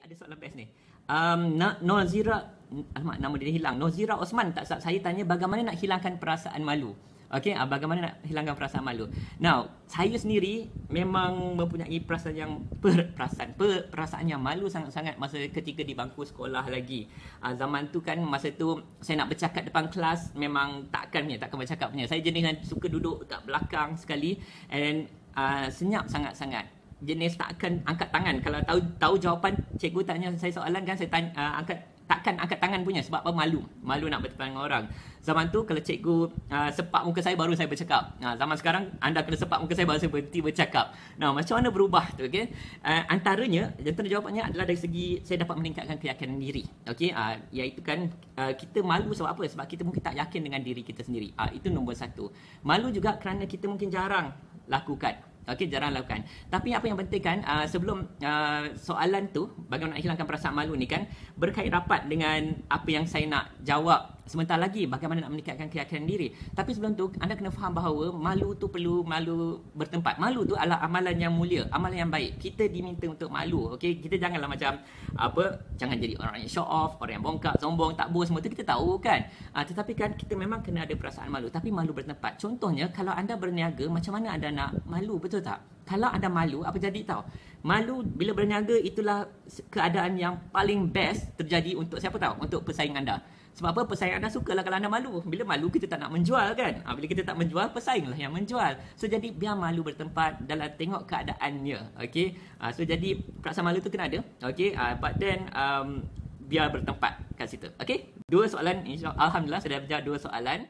Ada soalan best ni. Um, Nozira, alamak, nama dia hilang. Nozira Osman tak saya tanya bagaimana nak hilangkan perasaan malu. Okey, uh, bagaimana nak hilangkan perasaan malu. Now, saya sendiri memang mempunyai perasaan yang per, perasaan per, perasaan yang malu sangat-sangat masa ketika di bangku sekolah lagi. Uh, zaman tu kan masa tu saya nak bercakap depan kelas memang takkan punya, takkan bercakap punya. Saya jenis yang suka duduk kat belakang sekali and uh, senyap sangat-sangat jenis tak akan angkat tangan. Kalau tahu tahu jawapan cikgu tanya saya soalan kan saya tanya uh, angkat takkan angkat tangan punya sebab apa? Malu. Malu nak berdepan dengan orang. Zaman tu kalau cikgu uh, sepak muka saya baru saya bercakap. Nah zaman sekarang anda kena sepak muka saya baru saya berhenti bercakap. Nah macam mana berubah tu okey? Uh, antaranya jantan jawapannya adalah dari segi saya dapat meningkatkan keyakinan diri. Okey uh, iaitu kan uh, kita malu sebab apa? Sebab kita mungkin tak yakin dengan diri kita sendiri. Uh, itu nombor satu. Malu juga kerana kita mungkin jarang lakukan Okey, jarang lakukan. Tapi apa yang penting kan, uh, sebelum uh, soalan tu, bagaimana nak hilangkan perasaan malu ni kan, berkait rapat dengan apa yang saya nak jawab sebentar lagi bagaimana nak meningkatkan keyakinan diri. Tapi sebelum tu anda kena faham bahawa malu tu perlu malu bertempat. Malu tu adalah amalan yang mulia, amalan yang baik. Kita diminta untuk malu. Okey, kita janganlah macam apa, jangan jadi orang yang show off, orang yang bongkak, sombong, tak bos semua tu kita tahu kan. Uh, tetapi kan kita memang kena ada perasaan malu, tapi malu bertempat. Contohnya kalau anda berniaga, macam mana anda nak malu, betul tak? Kalau anda malu, apa jadi tahu? Malu bila berniaga itulah keadaan yang paling best terjadi untuk siapa tahu? Untuk pesaing anda. Sebab apa pesaing anda sukalah kalau anda malu. Bila malu kita tak nak menjual kan? Ha, bila kita tak menjual pesainglah yang menjual. So jadi biar malu bertempat dalam tengok keadaannya. Okay? Ha, so jadi perasaan malu tu kena ada. Okay? Ha, but then um, biar bertempat kat situ. Okay? Dua soalan. Alhamdulillah saya dah dua soalan.